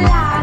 Bella